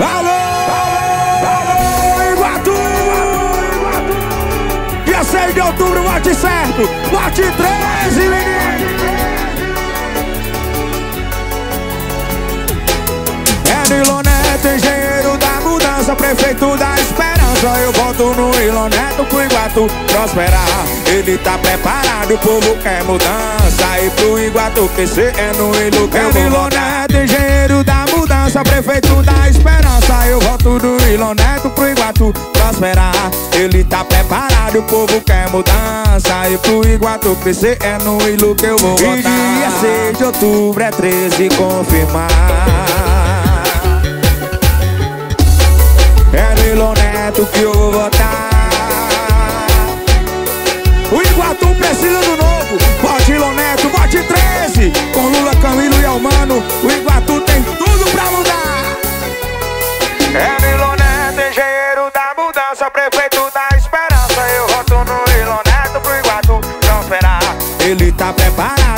Alô, Iguatu! Dia 6 de outubro, bate certo! Bate 13, menino! É Niloneto, Iloneto, engenheiro da mudança, prefeito da esperança. Eu volto no Iloneto pro Iguatu prosperar. Ele tá preparado, o povo quer mudança. E pro Iguatu crescer é no Iloneto. É Niloneto, Iloneto, engenheiro da mudança, prefeito no Iloneto pro Iguatu prosperar. Ele tá preparado, o povo quer mudança. E pro Iguatu crescer é no Ilo que eu vou votar. E dia 6 de outubro é 13 confirmar. É Nilo Neto que eu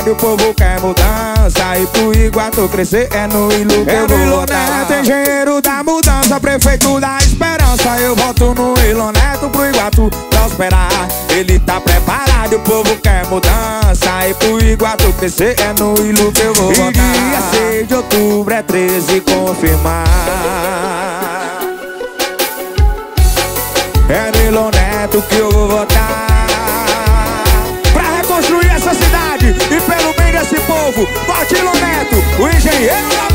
o povo quer mudança E pro Iguatu crescer é no Ilu que eu vou votar engenheiro da mudança Prefeito da esperança. Eu voto no Iloneto pro Iguatu prosperar. Ele tá preparado, o povo quer mudança E pro Iguatu crescer é no Ilu que eu vou votar E dia 6 de outubro é 13 confirmar. É Nilo Neto que eu vou votar Nilo Neto, o engenheiro da